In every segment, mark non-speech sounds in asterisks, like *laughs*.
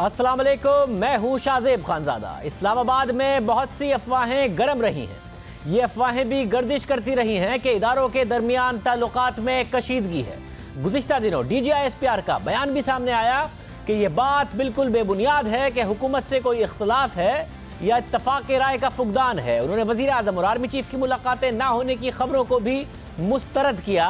वालेकुम मैं हूँ शाहजेब खानजादा। इस्लामाबाद में बहुत सी अफवाहें गर्म रही हैं। ये अफवाहें भी गर्दिश करती रही हैं कि इदारों के दरमियान ताल्लुकात में कशीदगी है। गुजशत दिनों D G I S P R का बयान भी सामने आया कि यह बात बिल्कुल बेबुनियाद है कि हुकूमत से कोई इख्तलाफ है या इतफाक राय का फुकदान है। उन्होंने वजी अजम और आर्मी चीफ की मुलाकातें ना होने की खबरों को भी मुस्तरद किया।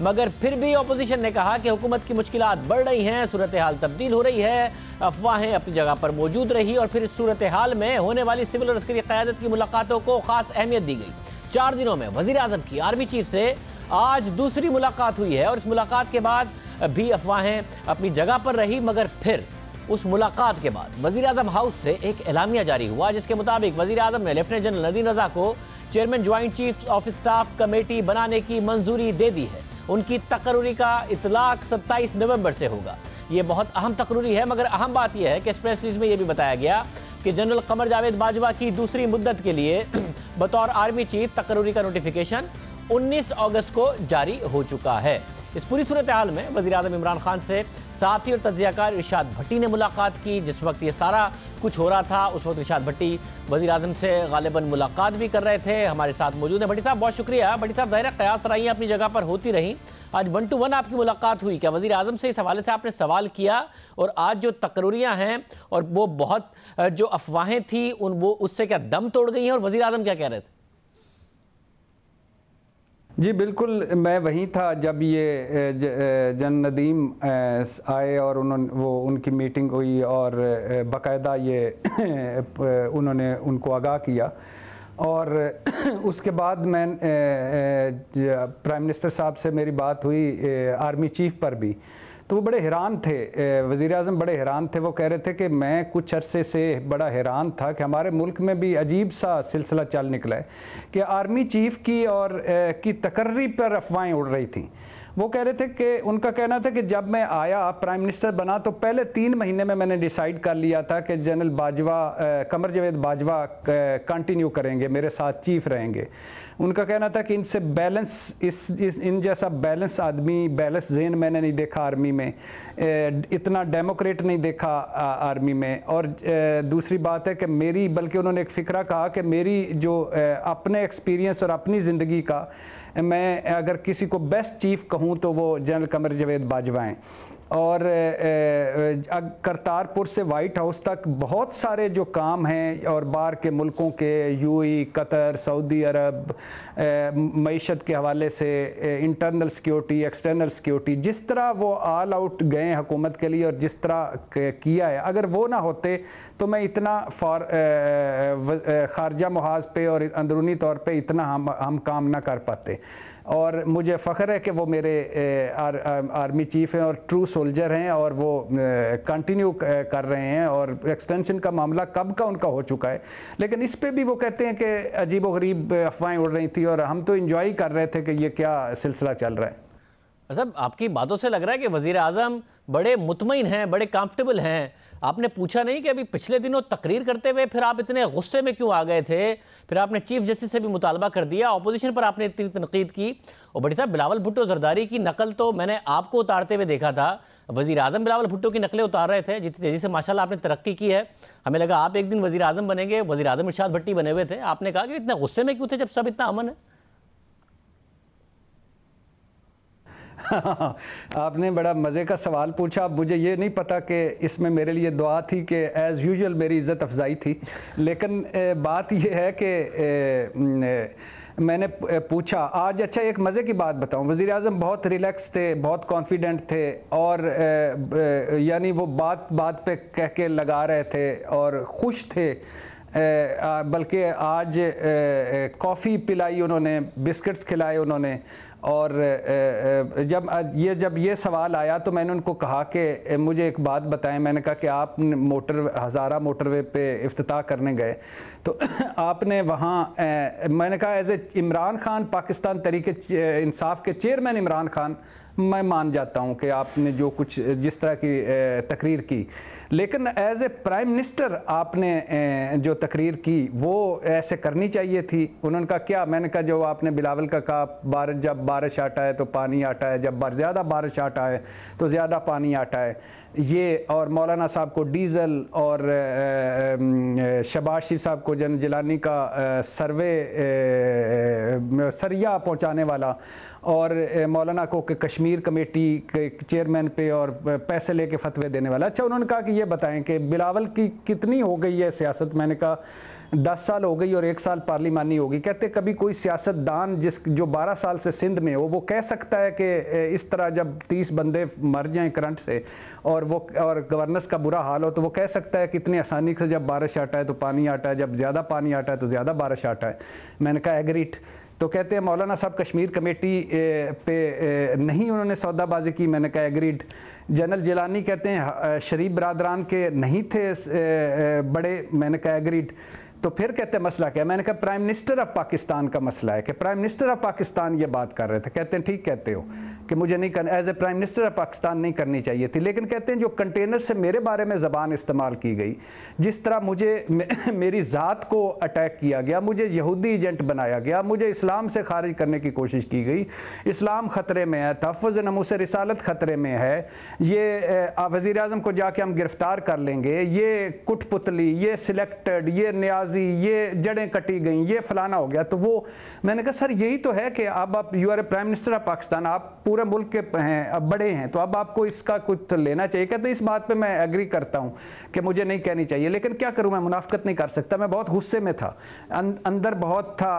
मगर फिर भी अपोजिशन ने कहा कि हुकूमत की मुश्किल बढ़ रही हैं सूरत हाल तब्दील हो रही है, अफवाहें अपनी जगह पर मौजूद रही और फिर इस सूरत हाल में होने वाली सिविल और अस्करी क्यादत की मुलाकातों को खास अहमियत दी गई। चार दिनों में वज़ीर अजम की आर्मी चीफ से आज दूसरी मुलाकात हुई है और इस मुलाकात के बाद भी अफवाहें अपनी जगह पर रही, मगर फिर उस मुलाकात के बाद वज़ीर अजम हाउस से एक एलामिया जारी हुआ, जिसके मुताबिक वज़ीर अजम ने लेफ्टिनेंट जनरल नदीन रजा को chairman joint chief of staff committee बनाने की मंजूरी दे दी है। उनकी तकरूरी का इतलाक 27 नवंबर से होगा। ये बहुत अहम तकरूरी है, मगर अहम बात यह है कि एक्सप्रेस न्यूज़ में यह भी बताया गया कि जनरल कमर जावेद बाजवा की दूसरी मुद्दत के लिए *clears throat* बतौर आर्मी चीफ तकरूरी का नोटिफिकेशन 19 अगस्त को जारी हो चुका है। इस पूरी सूरत हाल में वजी अजम इमरान खान से साथी और तजियाकार इर्शाद भट्टी ने मुलाकात की। जिस वक्त ये सारा कुछ हो रहा था, उस वक्त इर्शाद भट्टी वजी अजम से गालिबा मुलाकात भी कर रहे थे। हमारे साथ मौजूद है। भट्टी साहब, बहुत शुक्रिया। भट्टी साहब, ज़ाहिर कयास रही अपनी जगह पर होती रहीं। आज वन टू वन आपकी मुलाकात हुई क्या? वजी अजम से इस हवाले से आपने सवाल किया और आज जो तकरूरियाँ हैं और वो बहुत जो अफवाहें थी, उन, वो, उससे क्या दम तोड़ गई हैं और वजी अजम क्या कह रहे थे? जी, बिल्कुल, मैं वहीं था जब ये जन नदीम आए और उन्होंने, वो उनकी मीटिंग हुई और बाकायदा ये *clears throat* उन्होंने उनको आगाह किया। और *clears throat* उसके बाद मैं प्राइम मिनिस्टर साहब से मेरी बात हुई आर्मी चीफ पर भी। तो वो बड़े हैरान थे। वज़ी अजम बड़े हैरान थे। वो कह रहे थे कि मैं कुछ अरसे से बड़ा हैरान था कि हमारे मुल्क में भी अजीब सा सिलसिला चल निकला है कि आर्मी चीफ़ की और की तकर्री पर अफवाहें उड़ रही थी। वो कह रहे थे कि उनका कहना था कि जब मैं आया प्राइम मिनिस्टर बना तो पहले तीन महीने में मैंने डिसाइड कर लिया था कि जनरल बाजवा कमर जवेद बाजवा कंटिन्यू करेंगे मेरे साथ चीफ रहेंगे। उनका कहना था कि इनसे बैलेंस इस, इस इन जैसा बैलेंस आदमी बैलेंस जेन मैंने नहीं देखा आर्मी में। इतना डेमोक्रेट नहीं देखा आर्मी में। और दूसरी बात है कि मेरी बल्कि उन्होंने एक फ़िक्रा कहा कि मेरी जो अपने एक्सपीरियंस और अपनी ज़िंदगी का मैं अगर किसी को बेस्ट चीफ कहूँ तो वो जनरल कमर जवेद बाजवा हैं। और करतारपुर से वाइट हाउस तक बहुत सारे जो काम हैं और बाहर के मुल्कों के यूई कतर, सऊदी अरब मीशत के हवाले से इंटरनल सिक्योरिटी एक्सटर्नल सिक्योरिटी जिस तरह वो ऑल आउट गए हुकूमत के लिए और जिस तरह किया है। अगर वो ना होते तो मैं इतना फॉर खारजा महाज पे और अंदरूनी तौर पे इतना हम हम काम ना कर पाते। और मुझे फ़ख्र है कि वो मेरे आर, आर्मी चीफ़ हैं और ट्रू सोल्जर हैं और वो कंटिन्यू कर रहे हैं और एक्सटेंशन का मामला कब का उनका हो चुका है। लेकिन इस पर भी वो कहते हैं कि अजीब व गरीब अफवाहें उड़ रही थी और हम तो इंजॉय कर रहे थे कि ये क्या सिलसिला चल रहा है। मतलब आपकी बातों से लग रहा है कि वज़ी अजम बड़े मुतमिन हैं बड़े कम्फर्टेबल हैं आपने पूछा नहीं कि अभी पिछले दिनों तकरीर करते हुए फिर आप इतने गुस्से में क्यों आ गए थे? फिर आपने चीफ जस्टिस से भी मुतालबा कर दिया अपोजिशन पर आपने इतनी तनकीद की। और बड़ी साहब, बिलावल भुट्टो जरदारी की नकल तो मैंने आपको उतारते हुए देखा था। वजी अजम बिलावल भुट्टो की नकलें उतार रहे थे, जितनी तेज़ी से माशाल्लाह आपने तरक्की की है। हमें लगा आप एक दिन वजी अजम बनेंगे वजी अजम इर्शाद भट्टी बने हुए थे। आपने कहा कि इतने गुस्से में क्यों थे जब सब इतना अमन है? आपने बड़ा मज़े का सवाल पूछा। अब मुझे ये नहीं पता कि इसमें मेरे लिए दुआ थी कि एज़ यूजल मेरी इज़्ज़त अफजाई थी। लेकिन बात यह है कि मैंने पूछा। आज अच्छा एक मज़े की बात बताऊँ। वज़ी अजम बहुत रिलैक्स थे, बहुत कॉन्फिडेंट थे और यानी वो बात बात पे कह के लगा रहे थे और खुश थे। बल्कि आज कॉफ़ी पिलाई उन्होंने, बिस्किट्स खिलाए उन्होंने। और जब ये जब ये सवाल आया तो मैंने उनको कहा कि मुझे एक बात बताएँ। मैंने कहा कि आप मोटर, हज़ारा मोटरवे पे अफ्ताह करने गए। तो *clears throat* आपने वहाँ मैंने कहा, एज ए इमरान खान पाकिस्तान तरीके इंसाफ के चेयरमैन इमरान खान मैं मान जाता हूँ कि आपने जो कुछ, जिस तरह की तकरीर की। लेकिन एज ए प्राइम मिनिस्टर आपने जो तकरीर की, वो ऐसे करनी चाहिए थी। उन्होंने कहा, क्या? मैंने कहा जो आपने बिलावल का कहा, बारिश, जब बारिश आटा है तो पानी आटा है जब ज़्यादा बारिश आटा है तो ज़्यादा पानी आटा है ये और मौलाना साहब को डीज़ल और शबाज शरीफ साहब को जन, जिलानी का सर्वे सरिया पहुँचाने वाला और मौलाना को कश्मीर कमेटी के चेयरमैन पे और पैसे लेके फतवे देने वाला। अच्छा उन्होंने कहा कि ये बताएँ कि बिलावल की कितनी हो गई है सियासत? मैंने कहा, दस साल हो गई और एक साल पार्लिमानी होगी। कहते कभी कोई सियासतदान जिस, जो बारह साल से सिंध में हो, वो कह सकता है कि इस तरह जब तीस बंदे मर जाएँ करंट से और वो, और गवर्नेंस का बुरा हाल हो तो वो कह सकता है कि इतनी आसानी से जब बारिश आता है तो पानी आटा है, जब ज़्यादा पानी आटा है तो ज़्यादा बारिश आटा है। मैंने कहा एग्रीट तो कहते हैं, मौलाना साहब, कश्मीर कमेटी पे नहीं उन्होंने सौदाबाजी की, मैंने कहा एग्रीड जनरल जिलानी कहते हैं शरीफ बरदरान के नहीं थे बड़े, मैंने कहा एग्रीड तो फिर कहते हैं मसला क्या? मैंने कहा प्राइम मिनिस्टर ऑफ़ पाकिस्तान का मसला है कि प्राइम मिनिस्टर ऑफ़ पाकिस्तान ये बात कर रहे थे। कहते हैं, ठीक कहते हो कि मुझे नहीं करना as a prime minister of Pakistan नहीं करनी चाहिए थी। लेकिन कहते हैं, जो कंटेनर से मेरे बारे में ज़बान इस्तेमाल की गई, जिस तरह मुझे *laughs* मेरी ज़ात को अटैक किया गया, मुझे यहूदी एजेंट बनाया गया, मुझे इस्लाम से खारिज करने की कोशिश की गई, इस्लाम ख़तरे में है तहफ़ नमूस रिसालत ख़तरे में है, ये वज़ी अजम को जाके हम गिरफ़्तार कर लेंगे, ये कुटपुतली, ये सिलेक्टेड ये न्याजी ये जड़ें कटी गई ये फलाना हो गया। तो वो मैंने कहा सर यही तो है कि अब आप you are a prime minister of Pakistan आप पूरे पूरे मुल्क के हैं अब बड़े हैं तो अब आपको इसका कुछ तो लेना चाहिए। कहते इस बात पे मैं एग्री करता हूँ कि मुझे नहीं कहनी चाहिए लेकिन क्या करूँ मैं मुनाफ्त नहीं कर सकता। मैं बहुत गुस्से में था। अं, अंदर बहुत था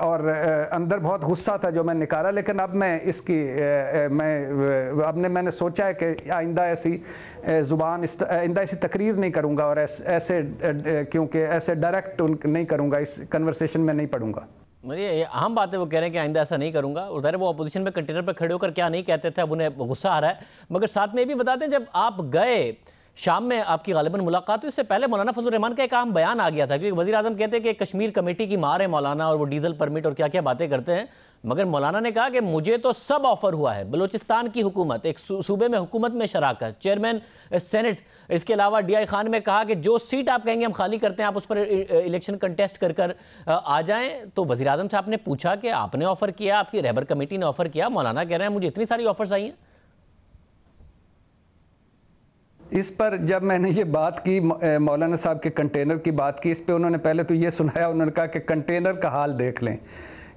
और अंदर बहुत गुस्सा था जो मैं निकाला लेकिन अब मैं इसकी मैं अब ने मैंने सोचा है कि आइंदा ऐसी ज़ुबान आइंदा ऐसी तकरीर नहीं करूँगा और ऐसे क्योंकि ऐसे डायरेक्ट उन, नहीं करूँगा, इस कन्वर्सेशन में नहीं पढ़ूँगा। ये आम बात है वो कह रहे हैं कि आइंदा ऐसा नहीं करूँगा। उधर वो अपोजिशन में कंटेनर पर खड़े होकर क्या नहीं कहते थे, अब उन्हें गुस्सा आ रहा है। मगर साथ में ये भी बताते हैं, जब आप गए शाम में आपकी गालिबन मुलाकात हुई इससे पहले मौलाना फजल रहमान का एक आम बयान आ गया था, क्योंकि वजी अजम कहते हैं कि कश्मीर कमेटी की मार है मौलाना और वो डीजल परमिट और क्या क्या बातें करते हैं। मगर मौलाना ने कहा कि मुझे तो सब ऑफ़र हुआ है। बलूचिस्तान की हुकूमत, एक सूबे में हुकूमत में शराकत। चेयरमैन सेनेट, इसके अलावा डी आई खान में कहा कि जो सीट आप कहेंगे हम खाली करते हैं, आप उस पर इलेक्शन कंटेस्ट कर कर आ जाएँ। तो वजी अजम साहब ने पूछा कि आपने ऑफ़र किया, आपकी रहबर कमेटी ने ऑफ़र किया, मौलाना कह रहे हैं, मुझे इतनी सारी ऑफर्स आई हैं। इस पर जब मैंने ये बात की मौलाना साहब के कंटेनर की बात की, इस पर उन्होंने पहले तो ये सुनाया, उन्होंने कहा कि कंटेनर का हाल देख लें।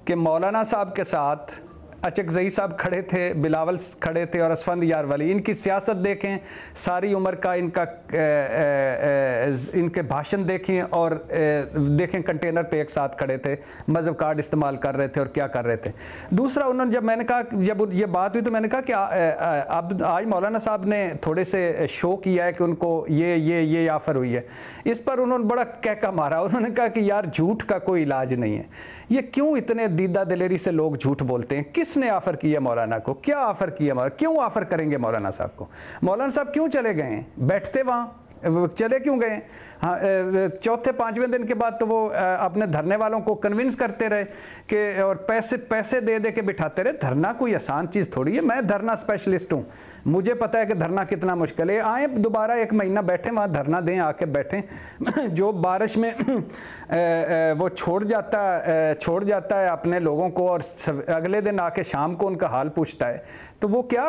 कि मौलाना साहब के साथ अचकजई साहब खड़े थे बिलावल खड़े थे और असफंद यार वाली। इनकी सियासत देखें सारी उम्र का इनका ए, ए, ए, इनके भाषण देखें और देखें कंटेनर पे एक साथ खड़े थे मज़हब कार्ड इस्तेमाल कर रहे थे और क्या कर रहे थे। दूसरा उन्होंने जब मैंने कहा जब ये बात हुई तो मैंने कहा कि अब आज मौलाना साहब ने थोड़े से शो किया है कि उनको ये ये ये ऑफ़र हुई है। इस पर उन्होंने बड़ा कहका मारा। उन्होंने कहा कि यार झूठ का कोई इलाज नहीं है। ये क्यों इतने दीदा दिलेरी से लोग झूठ बोलते हैं? किसने ऑफ़र किया मौलाना को? क्या ऑफ़र किया क्यों ऑफ़र करेंगे मौलाना साहब को? मौलाना साहब क्यों चले गए? बैठते वहाँ, चले क्यों गए? हाँ चौथे, पाँचवें दिन के बाद तो वो अपने धरने वालों को कन्विंस करते रहे कि, और पैसे पैसे दे दे के बिठाते रहे। धरना कोई आसान चीज़ थोड़ी है, मैं धरना स्पेशलिस्ट हूँ। मुझे पता है कि धरना कितना मुश्किल है। आए, दोबारा एक महीना बैठे, वहाँ धरना दें, आके बैठें। *clears throat* जो बारिश में *clears throat* वो छोड़ जाता छोड़ जाता है अपने लोगों को और अगले दिन आके शाम को उनका हाल पूछता है। तो वो क्या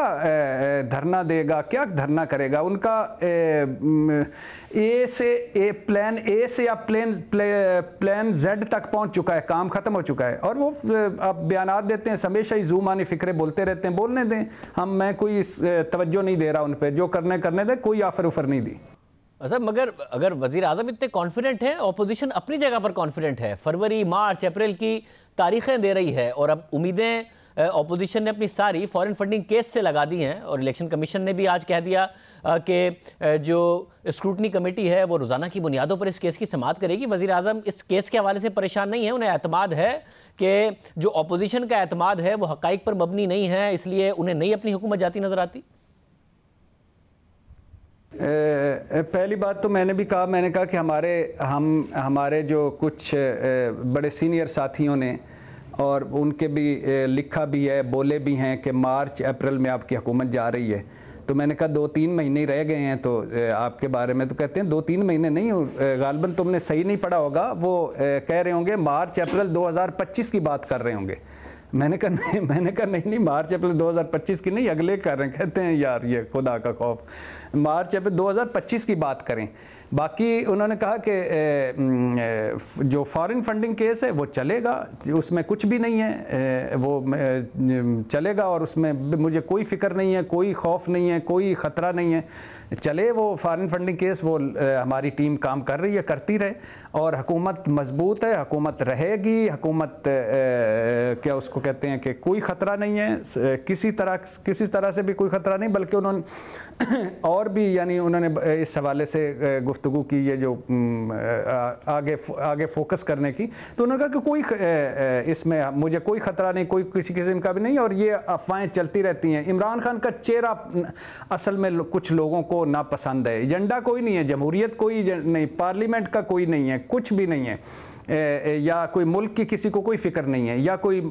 धरना देगा, क्या धरना करेगा? उनका ए से ए प्लान ए से अब प्लान प्लान जेड तक पहुँच चुका है। काम खत्म हो चुका है। और वो आप बयान देते हैं हमेशा ही जूम आनी फिक्रे बोलते रहते हैं, बोलने दें, हम, मैं कोई तवज्जो नहीं दे रहा उन पर जो करने करने दें, कोई ऑफ़र उफर नहीं दी। अच्छा मगर अगर वज़ीर आज़म इतने कॉन्फिडेंट है अपोजिशन अपनी जगह पर कॉन्फिडेंट है? फरवरी, मार्च, अप्रैल की तारीखें दे रही है और अब उम्मीदें ऑपोजिशन ने अपनी सारी फॉरेन फंडिंग केस से लगा दी हैं और इलेक्शन कमीशन ने भी आज कह दिया कि जो स्क्रूटनी कमेटी है, वो रोज़ाना की बुनियादों पर इस केस की समात करेगी। वजी अजम इस केस के हवाले से परेशान नहीं है। उन्हें अतमाद है कि जो अपोजिशन का अतमाद है, वो हक़ पर मबनी नहीं है, इसलिए उन्हें नहीं अपनी हुकूमत जाती नज़र आती। पहली बात तो मैंने भी कहा, मैंने कहा कि हमारे, हम, हमारे जो कुछ बड़े सीनियर साथियों ने और उनके भी लिखा भी है, बोले भी हैं कि मार्च, अप्रैल में आपकी हुकूमत जा रही है। तो मैंने कहा दो तीन महीने रह गए हैं तो आपके बारे में तो कहते हैं दो तीन महीने नहीं गालबन तुमने सही नहीं पढ़ा होगा, वो कह रहे होंगे, मार्च, अप्रैल 2025 की बात कर रहे होंगे। मैंने कहा, नहीं, मैंने कहा, नहीं नहीं, मार्च, अप्रैल 2025 की नहीं, अगले कर रहे कहते हैं, यार, ये खुदा का खौफ। मार्च, अप्रैल 2025 की बात करें। बाकी उन्होंने कहा कि जो फॉरेन फंडिंग केस है, वो चलेगा, उसमें कुछ भी नहीं है वो चलेगा और उसमें मुझे कोई फ़िक्र नहीं है, कोई खौफ नहीं है, कोई ख़तरा नहीं है। चले वो फॉरेन फंडिंग केस वो हमारी टीम काम कर रही है, करती रहे। और हुकूमत मज़बूत है, हुकूमत रहेगी, हुकूमत क्या उसको कहते हैं कि कोई ख़तरा नहीं है किसी तरह किसी तरह से भी कोई ख़तरा नहीं, बल्कि उन्होंने *coughs* और भी, यानी उन्होंने इस हवाले से गुफ्तु की ये जो आगे आगे फोकस करने की। तो उन्होंने कहा कि कोई इसमें मुझे कोई ख़तरा नहीं, कोई किसी किस्म का भी नहीं, और ये अफवाहें चलती रहती हैं। इमरान खान का चेहरा असल में कुछ लोगों को नापसंद है। एजेंडा कोई नहीं है, जमहूरियत कोई नहीं, पार्लियामेंट का कोई नहीं है, कुछ भी नहीं है। या कोई मुल्क की किसी को कोई फ़िक्र नहीं है, या कोई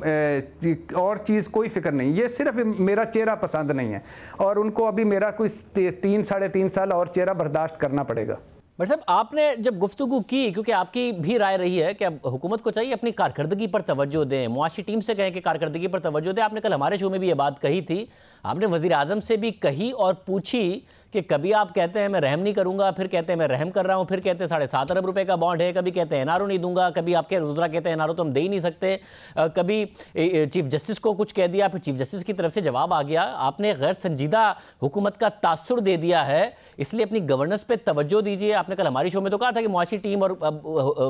और चीज़ कोई फ़िक्र नहीं ये सिर्फ़ मेरा चेहरा पसंद नहीं है, और उनको अभी मेरा कोई तीन, साढ़े तीन साल और चेहरा बर्दाश्त करना पड़ेगा। बट साहब, आपने जब गुफ्तु की, क्योंकि आपकी भी राय रही है कि अब हुकूमत को चाहिए अपनी कारकर्दगी पर तवज्जो दें, मुआशी टीम से कहें कि कारकर्दगी पर तवज्जो दें, आपने कल हमारे शो में भी ये बात कही थी। आपने वज़ीर आज़म से भी कही और पूछी कि कभी आप कहते हैं, मैं रहम नहीं करूँगा, फिर कहते हैं, मैं रहम कर रहा हूँ, फिर कहते हैं, साढ़े सात अरब रुपए का बॉन्ड है, कभी कहते हैं एनआरओ नहीं दूँगा, कभी आपके रोजरा कहते हैं एनआरओ तो हम दे ही नहीं सकते कभी चीफ जस्टिस को कुछ कह दिया, फिर चीफ जस्टिस की तरफ़ से जवाब आ गया, आपने गैर संजीदा हुकूमत का तासर दे दिया है, इसलिए अपनी गवर्नेंस पर तवज्जो दीजिए। आपने कल हमारी शो में तो कहा था कि मुआशी टीम और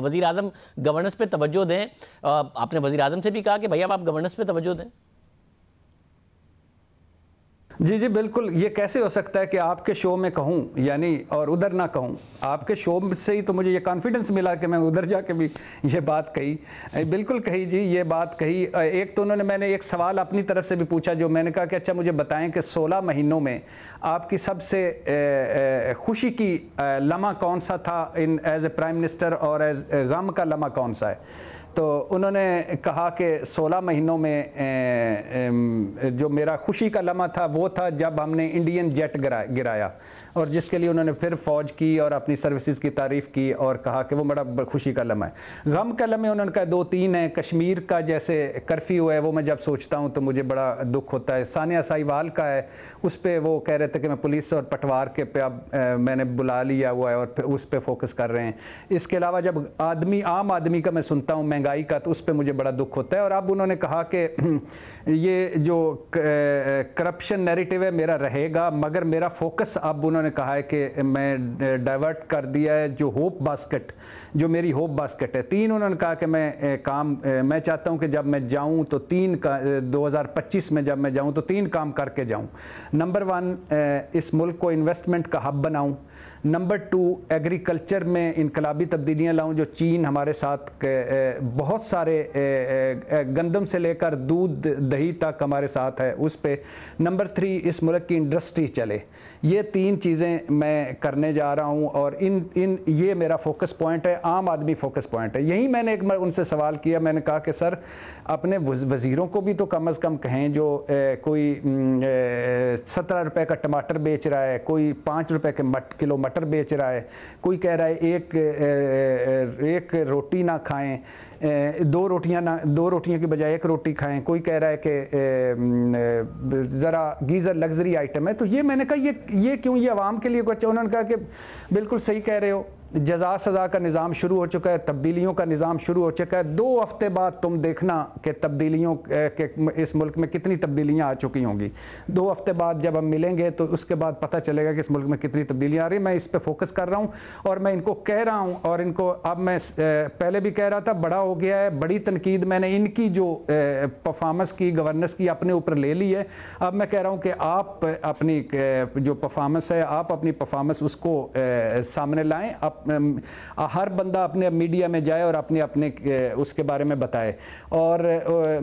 वजी अजम गवर्नेंस पर तवज्जो दें। आपने वजी अजम से भी कहा कि, भैया आप गवर्नेंस पर तवज्जो दें। जी जी, बिल्कुल। ये कैसे हो सकता है कि आपके शो में कहूँ, यानी और उधर ना कहूँ, आपके शो से ही तो मुझे ये कॉन्फिडेंस मिला कि मैं उधर जाके भी ये बात कही। बिल्कुल कही जी, ये बात कही। एक तो उन्होंने, मैंने एक सवाल अपनी तरफ़ से भी पूछा जो मैंने कहा कि अच्छा मुझे बताएँ कि 16 महीनों में आपकी सबसे खुशी की लम्हा कौन सा था in as a prime minister और एज गम का लम्हा कौन सा है? तो उन्होंने कहा कि 16 महीनों में जो मेरा खुशी का लम्हा था, वो था जब हमने इंडियन जेट गिराया। और जिसके लिए उन्होंने फिर फौज की और अपनी सर्विसेज़ की तारीफ़ की और कहा कि वो बड़ा खुशी का लम्हा है। गम का लम्हे उन्होंने कहा, दो तीन है, कश्मीर का जैसे कर्फ्यू है, वो मैं जब सोचता हूँ तो मुझे बड़ा दुख होता है। सानिया साहिवाल का है, उस पर वो कह रहे थे कि मैं पुलिस और पटवार के पे अब मैंने बुला लिया हुआ है और उस पर फोकस कर रहे हैं। इसके अलावा जब आदमी, आम आदमी का मैं सुनता हूँ, महँगाई का तो उस पर मुझे बड़ा दुख होता है। और अब उन्होंने कहा कि *clears throat* ये जो करप्शन नेरेटिव है, मेरा रहेगा, मगर मेरा फोकस अब उन्होंने कहा है कि मैं डाइवर्ट कर दिया है जो होप बास्केट जो मेरी होप बास्केट है। तीन उन्होंने कहा कि मैं काम मैं चाहता हूँ कि जब मैं जाऊँ तो तीन का 2025 में जब मैं जाऊँ तो तीन काम करके जाऊँ। नंबर वन इस मुल्क को इन्वेस्टमेंट का हब बनाऊँ। नंबर टू एग्रीकल्चर में इनकलाबी तब्दीलियाँ लाऊँ जो चीन हमारे साथ बहुत सारे गंदम से लेकर दूध दही तक हमारे साथ है उस पर नंबर थ्री इस मुल्क की इंडस्ट्री चले। ये तीन चीज़ें मैं करने जा रहा हूँ और इन इन ये मेरा फोकस पॉइंट है आम आदमी फोकस पॉइंट है। यही मैंने एक उनसे सवाल किया मैंने कहा कि सर अपने वज़ीरों को भी तो कम अज़ कम कहें जो ए, कोई सत्रह रुपये का टमाटर बेच रहा है कोई पाँच रुपये के मट किलो मटर बेच रहा है। कोई कह रहा है, एक एक रोटी ना खाएँ दो रोटियाँ ना, दो रोटियों के बजाय एक रोटी खाएँ। कोई कह रहा है कि ज़रा गीज़र लग्जरी आइटम है। तो ये मैंने कहा, ये ये क्यों, ये आवाम के लिए कुछ उन्होंने कहा कि, बिल्कुल सही कह रहे हो। जजा सज़ा का निज़ाम शुरू हो चुका है, तब्दीलियों का निज़ाम शुरू हो चुका है। दो हफ़्ते बाद तुम देखना कि तब्दीलियों के, इस मुल्क में कितनी तब्दीलियाँ आ चुकी होंगी। दो हफ़्ते बाद जब हम मिलेंगे तो उसके बाद पता चलेगा कि इस मुल्क में कितनी तब्दीलियाँ आ रही मैं इस पर फोकस कर रहा हूँ और मैं इनको कह रहा हूँ और इनको अब मैं पहले भी कह रहा था, बड़ा हो गया है, बड़ी तनकीद मैंने इनकी जो परफॉर्मेंस की गवर्नेंस की, अपने ऊपर ले ली है। अब मैं कह रहा हूँ कि आप अपनी जो परफॉर्मेंस है, आप अपनी परफॉर्मेंस उसको सामने लाएँ। आप हर बंदा अपने मीडिया में जाए और अपने अपने उसके बारे में बताए। और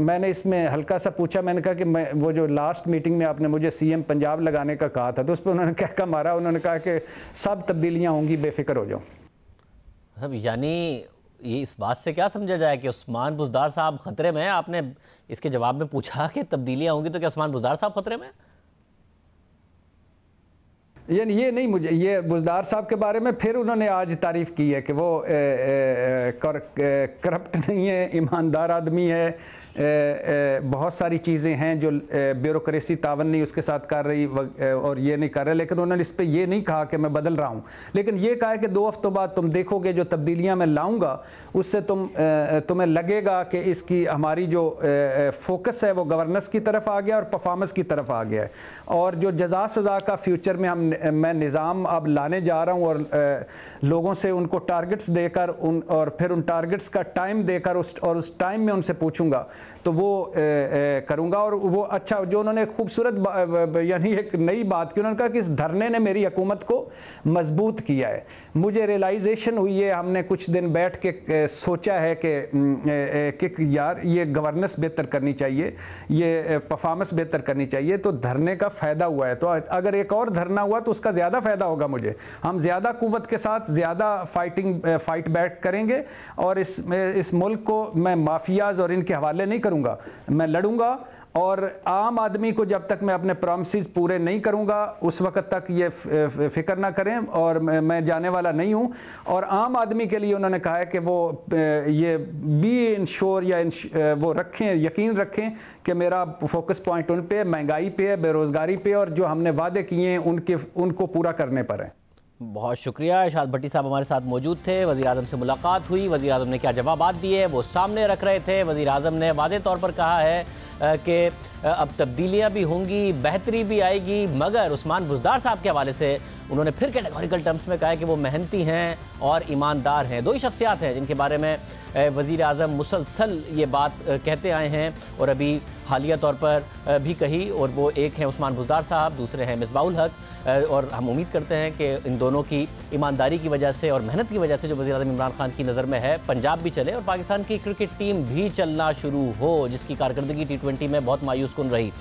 मैंने इसमें हल्का सा पूछा, मैंने कहा कि मैं, वो जो लास्ट मीटिंग में आपने मुझे सीएम पंजाब लगाने का कहा था तो उस पर उन्होंने क्या कहा मारा? उन्होंने कहा कि सब तब्दीलियाँ होंगी, बेफिक्र हो जाओ। यानी ये इस बात से क्या समझा जाए कि उस्मान बुजदार साहब खतरे में आपने इसके जवाब में पूछा कि तब्दीलियाँ होंगी तो क्या उस्मान बुजदार साहब खतरे में यानी ये नहीं मुझे, ये बुजदार साहब के बारे में फिर उन्होंने आज तारीफ़ की है कि वो करप्ट नहीं है, ईमानदार आदमी है बहुत सारी चीज़ें हैं जो ब्यूरोक्रेसी तावन नहीं उसके साथ कर रही और ये नहीं कर रहे, लेकिन उन्होंने इस पर यह नहीं कहा कि मैं बदल रहा हूँ। लेकिन ये कहा कि दो हफ्तों बाद तुम देखोगे जो तब्दीलियाँ मैं लाऊँगा, उससे तुम तुम्हें लगेगा कि इसकी हमारी जो फोकस है वो गवर्नेंस की तरफ़ आ गया और परफॉर्मेंस की तरफ़ आ गया है। और जो जजा सज़ा का फ्यूचर में हम, मैं निज़ाम अब लाने जा रहा हूँ और लोगों से उनको टारगेट्स देकर उन, और फिर उन टारगेट्स का टाइम देकर उस, और उस टाइम में उनसे पूछूँगा तो वो करूँगा और वो अच्छा जो उन्होंने खूबसूरत यानी एक नई बात की उन्होंने कहा कि इस धरने ने मेरी हकूमत को मज़बूत किया है। मुझे रियलाइजेशन हुई है हमने कुछ दिन बैठ के सोचा है कि, यार ये गवर्नेंस बेहतर करनी चाहिए ये परफॉर्मेंस बेहतर करनी चाहिए तो धरने का फ़ायदा हुआ है। तो अगर एक और धरना हुआ तो उसका ज़्यादा फ़ायदा होगा मुझे। हम ज़्यादा कुत के साथ ज़्यादा फाइटिंग फाइट बैट करेंगे और इस इस मुल्क को मैं माफियाज और इनके हवाले नहीं करूँगा। मैं लड़ूँगा और आम आदमी को जब तक मैं अपने प्रोमिस पूरे नहीं करूँगा, उस वक्त तक ये फ़िक्र ना करें और मैं जाने वाला नहीं हूँ। और आम आदमी के लिए उन्होंने कहा है कि वो ये बी इंश्योर या वो रखें, यकीन रखें कि मेरा फोकस पॉइंट उन पे महँगाई पे है, बेरोज़गारी पे और जो हमने वादे किए हैं, उनके, उनको पूरा करने पर है। बहुत शुक्रिया। इशाद भट्टी साहब हमारे साथ मौजूद थे। वजी अजम से मुलाकात हुई। वजी अजम ने क्या जवाब दिए वो सामने रख रहे थे। वजी अजम ने वादे तौर पर कहा है कि अब तब्दीलियाँ भी होंगी, बेहतरी भी आएगी, मगर उस्मान बुजदार साहब के हवाले से उन्होंने फिर कैटेगोरिकल टर्म्स में कहा कि वो मेहनती हैं और ईमानदार हैं। दो ही शख्सियात हैं जिनके बारे में वज़ी अजम मुसलसल ये बात कहते आए हैं और अभी हालिया तौर पर भी कही और वो एक हैं उस्मान बुजदार साहब, दूसरे हैं मिसबाउल हक और हम उम्मीद करते हैं कि इन दोनों की ईमानदारी की वजह से और मेहनत की वजह से जो वजी अजम इमरान खान की नज़र में है, पंजाब भी चले और पाकिस्तान की क्रिकेट टीम भी चलना शुरू हो, जिसकी कारकर्दगी टी ट्वेंटी में बहुत मायूस कन रही।